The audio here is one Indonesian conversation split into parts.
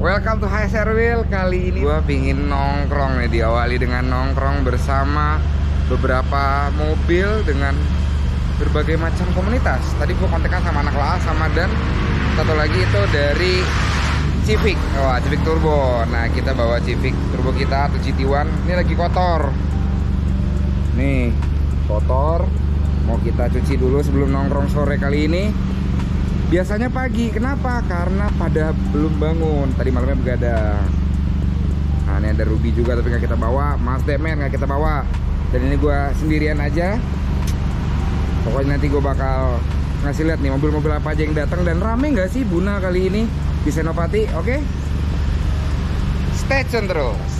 Welcome to HSR Wheel Kali ini gua pingin nongkrong nih Diawali dengan nongkrong bersama beberapa mobil dengan berbagai macam komunitas. Tadi gua kontekan sama anak Laas sama Dan. Satu lagi itu dari Civic Wah Civic Turbo. Nah kita bawa Civic Turbo kita atau GT1 Ini lagi kotor. Nih kotor. Mau kita cuci dulu sebelum nongkrong sore kali ini biasanya pagi. Kenapa? Karena pada belum bangun. Tadi malamnya begadang. Nah ini ada Ruby juga tapi nggak kita bawa. Mas Demen nggak kita bawa. Dan ini gue sendirian aja. Pokoknya nanti gue bakal ngasih lihat nih mobil-mobil apa aja yang datang. Dan rame nggak sih Buna kali ini di Senopati? Oke? Okay? stay terus.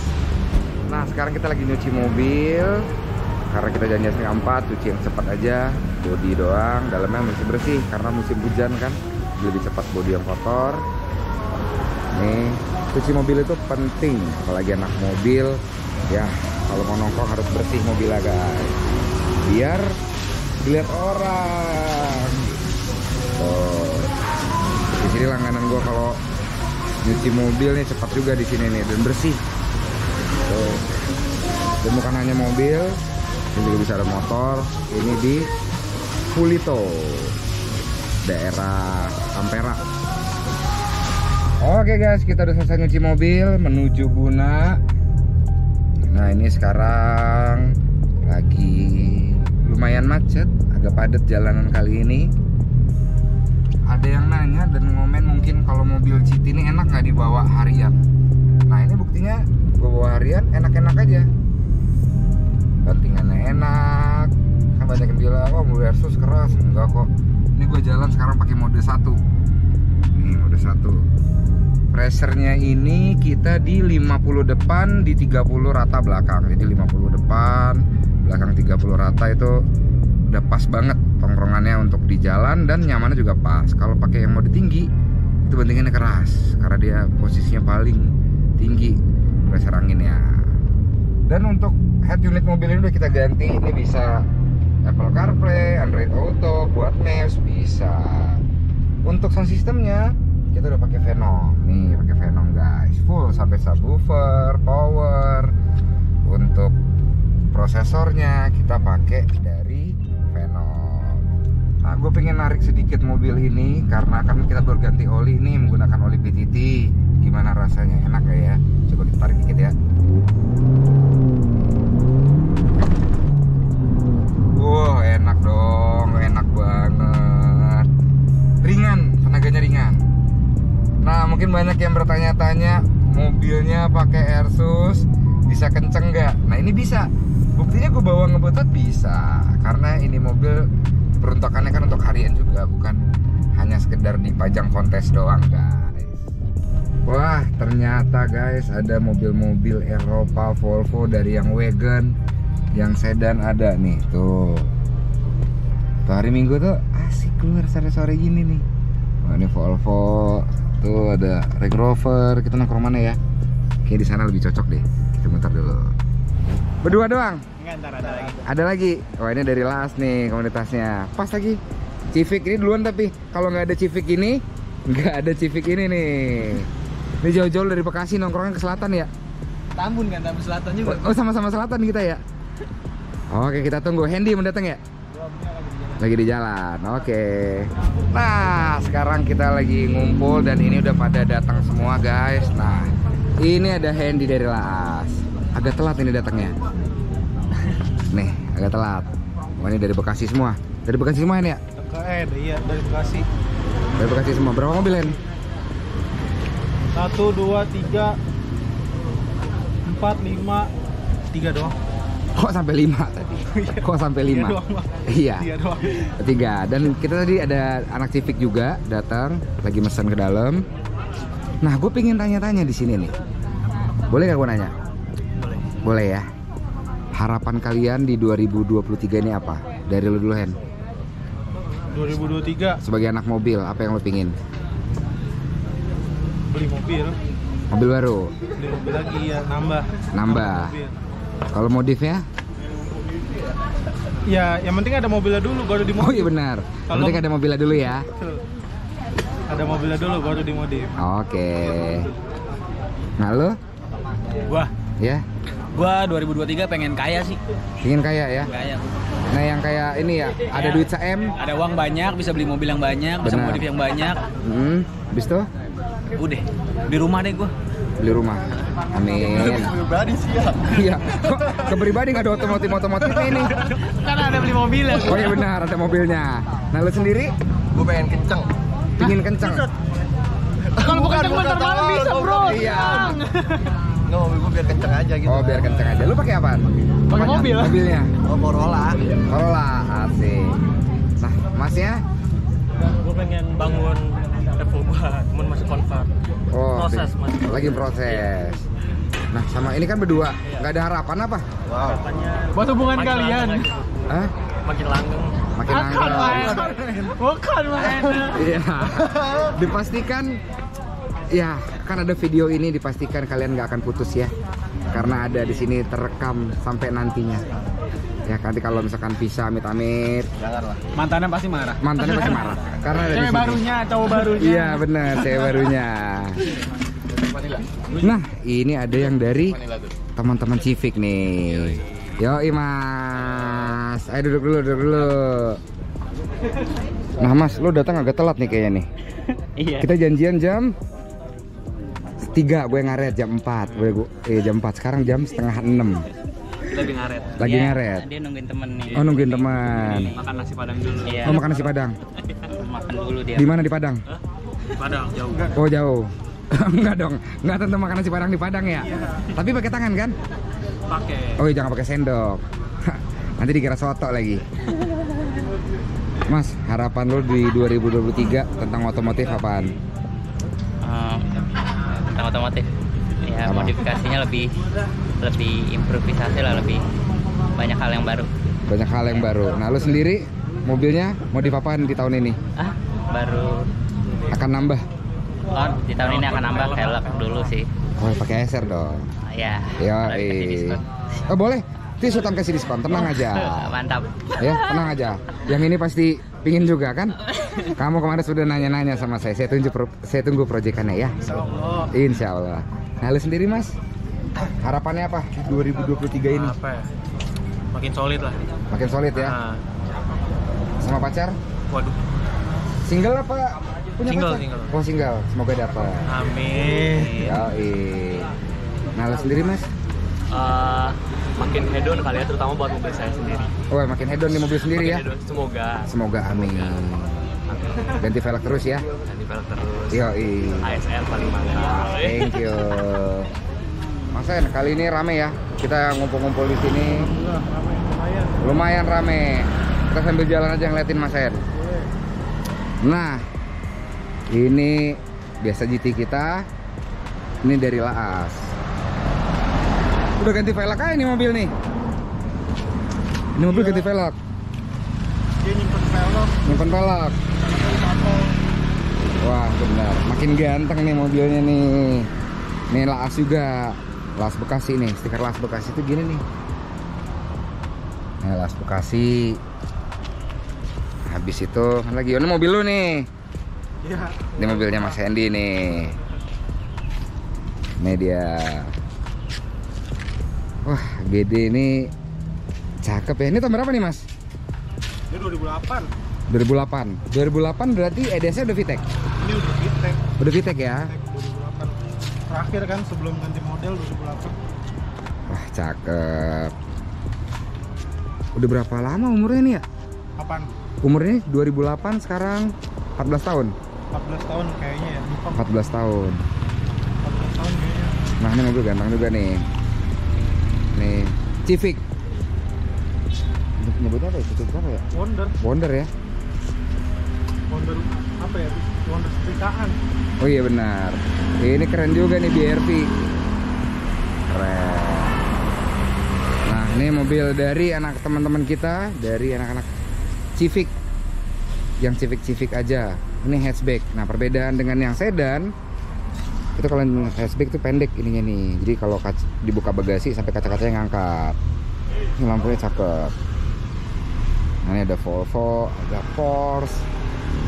Nah sekarang kita lagi nyuci mobil. Karena kita janji setengah empat cuci yang cepat aja body doang dalamnya masih bersih karena musim hujan kan lebih cepat body yang kotor. Nih cuci mobil itu penting apalagi anak mobil. Ya kalau mau nongkrong harus bersih mobilnya guys. Biar dilihat orang. Oh di sini langganan gua kalau nyuci mobil nih cepat juga di sini nih dan bersih. Tuh. Dan bukan hanya mobil ini juga bisa ada motor. Ini di Pulito daerah Ampera. Oke guys kita udah selesai nyuci mobil menuju Buna. Nah ini sekarang lagi lumayan macet agak padat jalanan kali ini. Ada yang nanya dan ngomen mungkin kalau mobil GT ini enak nggak dibawa harian. Nah ini buktinya gue bawa harian enak-enak aja. Bantingannya enak banyak yang bilang oh mobil Versus keras. Enggak kok. Ini gue jalan sekarang pakai mode 1 ini mode 1 pressernya ini kita di 50 depan di 30 rata belakang. Jadi 50 depan belakang 30 rata itu udah pas banget tongkrongannya untuk di jalan dan nyamannya juga pas. Kalau pakai yang mode tinggi itu bantingannya keras karena dia posisinya paling tinggi pressure anginnya. Dan untuk head unit mobil ini udah kita ganti ini bisa Apple CarPlay, Android Auto, buat Maps bisa. Untuk sound systemnya kita udah pakai Venom. Nih, pakai Venom guys. Full sampai subwoofer, power. Untuk prosesornya kita pakai dari Venom. Nah, gue pengen narik sedikit mobil ini karena kan kita berganti oli ini menggunakan oli PTT. Gimana rasanya? Enak gak ya? Coba kita tarik dikit ya. Wah enak dong, enak banget. Ringan, tenaganya ringan. Nah mungkin banyak yang bertanya-tanya Mobilnya pakai Airsus Bisa kenceng nggak? Nah ini bisa. Buktinya gue bawa ngebutot bisa Karena ini mobil peruntukannya kan untuk harian juga Bukan hanya sekedar dipajang kontes doang guys. Wah ternyata guys ada mobil-mobil Eropa Volvo dari yang wagon yang sedan ada nih tuh. Tuh hari minggu tuh asik keluar sore-sore gini nih. Oh, ini Volvo tuh ada Range Rover. Kita nongkrong mana ya? Kayak di sana lebih cocok deh. Kita muter dulu. Berdua doang? Enggak, ntar ada lagi. ada lagi? Wah ini dari Las nih komunitasnya. Pas lagi Civic ini duluan tapi kalau nggak ada Civic ini nggak ada Civic ini nih. Ini jauh-jauh dari Bekasi nongkrongnya ke selatan ya? Tambun kan, Tambun Selatan juga. oh sama-sama selatan kita ya Oke kita tunggu. Hendy mendatang ya? Lagi di jalan. Oke. Nah sekarang kita lagi ngumpul dan ini udah pada datang semua guys. Nah ini ada Hendy dari Laas. Agak telat ini datangnya. Nih agak telat. Oh ini dari Bekasi semua. Dari Bekasi semua ini ya? Eh, iya dari Bekasi. dari Bekasi semua. Berapa mobil Hen? Satu, dua, tiga, empat, lima, tiga doang. Kok sampai lima tadi? Kok sampai lima? Doang, Bang. iya Tiga. Dan kita tadi ada anak Civic juga datang lagi mesen ke dalam. Nah gue pengen tanya-tanya di sini nih. Boleh gak gue nanya? Boleh. boleh ya. Harapan kalian di 2023 ini apa? Dari lu dulu Hen 2023 sebagai anak mobil apa yang lo pingin? Beli mobil, mobil baru? Beli mobil lagi ya nambah. Nambah. mobil. Kalau modifnya Ya, yang penting ada mobilnya dulu baru dimodif. oh iya benar yang Kalau- penting ada mobilnya dulu ya Betul. Ada mobilnya dulu baru dimodif. oke Nah lo? Gua, Ya, gua 2023 pengen kaya sih. ingin kaya ya. Kaya. Nah yang kayak ini ya, ada Ya. duit sem. Ada uang banyak, bisa beli mobil yang banyak, bisa Benar. modif yang banyak. Hmm, habis itu Udah, di rumah deh gua. Beli rumah. Amin. pribadi sih ya Iya, kok kepribadi nggak ada otomotif otomotif ini. Karena ada beli mobil ya. Oh iya benar, ada mobilnya. Nah lu sendiri gue pengen kenceng pingin kenceng. Kalau bukan cuma bukan, malam bisa, Bro. Iya. nggak mobil gue biar kenceng aja gitu Oh biar kenceng aja. Lu pakai apaan? Pakai mobil. Mobilnya. oh Corolla Corolla, asik. Nah, masnya? gue pengen bangun Evo gua, cuman masih convert. Oh, Proses, pi- Mas. lagi proses. Nah, sama ini kan berdua, nggak ada harapan apa? wow Katanya Buat hubungan makin kalian. langgeng. Hah? Makin langgeng. Makin Akan langgeng. main. Bukan main. Iya. Dipastikan ya, kan ada video ini dipastikan kalian nggak akan putus ya. Karena ada di sini terekam sampai nantinya. Ya, nanti kalau misalkan pisah amit-amit, jangan lah Mantannya pasti marah. mantannya pasti marah. Karena ada di Cewek sini. barunya, cowok barunya. Iya, benar, cewek barunya. Nah, ini ada yang dari teman-teman Civic nih. Yo, Mas. Ayo duduk dulu, duduk dulu. Nah, Mas, lo datang agak telat nih kayaknya nih. Iya. Kita janjian jam 3, gue ngaret jam 4. Gue, gue eh, jam 4. Sekarang jam setengah 6. Lebih ngaret. Lagi ngaret. Dia nungguin temen nih. Oh, nungguin teman. Makan nasi padang dulu. Iya. Oh, makan nasi Padang. Makan dulu dia. Di mana di Padang? Padang jauh. Oh, jauh. Enggak dong. Enggak tentu makan nasi Padang di Padang ya. Tapi pakai tangan kan? Pakai. Oh iya, jangan pakai sendok. Nanti dikira soto lagi. Mas, harapan lo di 2023 tentang otomotif apaan? Tentang otomotif. Ya Apa? modifikasinya lebih lebih improvisasi lah, lebih banyak hal yang baru. Banyak hal yang baru. Nah, lo sendiri mobilnya modif apaan di tahun ini? Ah, baru Akan nambah? oh di tahun ini akan nambah velg dulu sih. Oh, pakai SR dong. Ya. Ya. Oh, boleh. Itu Sultan kasih diskon, tenang aja. Mantap. Ya, tenang aja. Yang ini pasti pingin juga kan? Kamu kemarin sudah nanya-nanya sama saya. Saya tunggu pro- saya tunggu proyekannya ya. Insya Allah. Nah, lu sendiri Mas? Harapannya apa di 2023 ini? Apa ya? Makin solid lah. Makin solid ya. Nah, Sama pacar? waduh. Single apa punya Single, pacar? single. Oh, single. Semoga dapat. Amin. Ya, Nah, lu sendiri Mas? Eh, makin hedon kali ya, terutama buat mobil saya sendiri. Oh, makin hedon di mobil sendiri Makin ya. hedon, semoga. Semoga amin. Ganti velg terus ya. Ganti velg terus. Yo, ASL paling mantap. Thank you. Mas En, kali ini rame ya. Kita ngumpul-ngumpul di sini. Lumayan rame. Kita sambil jalan aja ngeliatin Mas En. Nah, ini biasa GT kita. Ini dari Laas. Udah ganti velg aja nih mobil nih. Ini mobil ganti velg. dia nyimpen velg Nyimpen velg. Wah benar, makin ganteng nih mobilnya nih. Nih Laas juga, Laas Bekasi nih, stiker Laas Bekasi itu gini nih. Nih Laas Bekasi. Habis itu lagi, oh, ini mobil lu nih. iya Ini mobilnya Mas Hendy nih. Ini dia. Wah, GD ini cakep ya. Ini tahun berapa nih Mas? ini 2008 2008. 2008 berarti EDS-nya udah VTEC. ini udah Vitek Udah VTEC ya. 2008 terakhir kan sebelum ganti model 2008 Wah, cakep. Udah berapa lama umurnya nih ya? apaan Umurnya 2008 sekarang 14 tahun. 14 tahun kayaknya ya lupa 14 tahun. 14 tahun kayaknya Nah, ini mobil ganteng juga nih. Nih, Civic. Nyebutnya apa ya? Civic apa ya? Wonder Wonder ya. Wonder apa ya Wonder setrikaan Oh iya benar. Ini keren juga nih BRV. Keren. Nah, ini mobil dari anak teman-teman kita, dari anak-anak Civic. Yang Civic-Civic aja. Ini hatchback. Nah, perbedaan dengan yang sedan itu kalau yang hatchback itu pendek ininya nih. Jadi kalau dibuka bagasi sampai kaca-kacanya ngangkat. Ini lampunya cakep. Nah, ini ada Volvo, ada Porsche.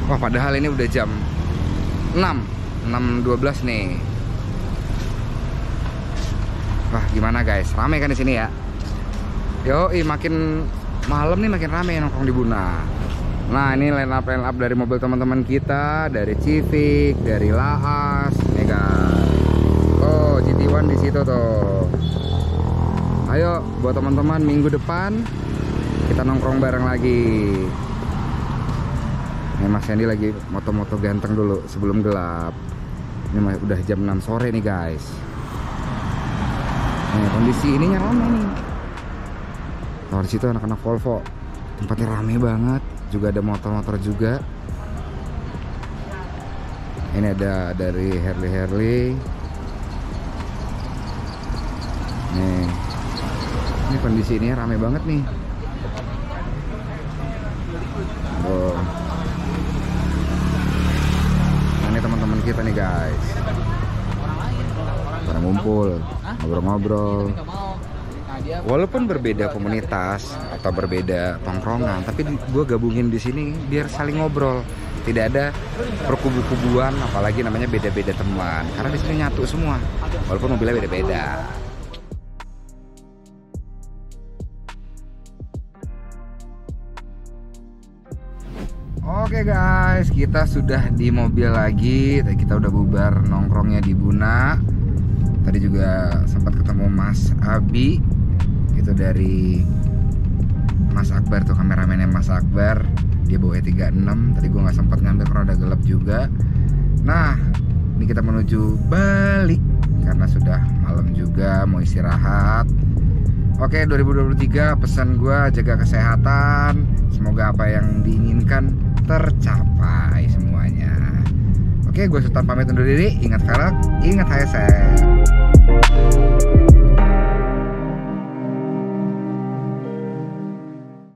Wah, padahal ini udah jam 6 6.12 nih gimana guys? Rame kan di sini ya? Yo, makin malam nih makin rame nongkrong di Buna. Nah, ini line up line up dari mobil teman-teman kita, dari Civic, dari guys. GT1 di situ tuh. Ayo, buat teman-teman minggu depan kita nongkrong bareng lagi. Nih Mas Sandy lagi moto-moto ganteng dulu sebelum gelap. Ini udah jam 6 sore nih guys. Nih kondisi ininya rame nih. Tuh di situ anak-anak Volvo. Tempatnya rame banget. Juga ada motor-motor juga. Ini ada dari Harley Harley. Nih. Ini kondisi ini rame banget nih. Nah, ini teman-teman kita nih guys. Pada ngumpul, ngobrol-ngobrol. Walaupun berbeda komunitas atau berbeda tongkrongan, tapi gue gabungin di sini biar saling ngobrol. Tidak ada perkubu-kubuan, apalagi namanya beda-beda teman. Karena di sini nyatu semua, walaupun mobilnya beda-beda. Oke guys, kita sudah di mobil lagi. Kita udah bubar nongkrongnya di Buna. Tadi juga sempat ketemu Mas Abi, itu dari Mas Akbar tuh kameramennya Mas Akbar. Dia bawa E36. Tadi gua nggak sempat ngambil karena udah gelap juga. Nah, ini kita menuju balik karena sudah malam juga mau istirahat. Oke 2023 pesan gua jaga kesehatan Semoga apa yang diinginkan tercapai semuanya. Oke gue Sultan pamit undur diri. Ingat velg, ingat HSR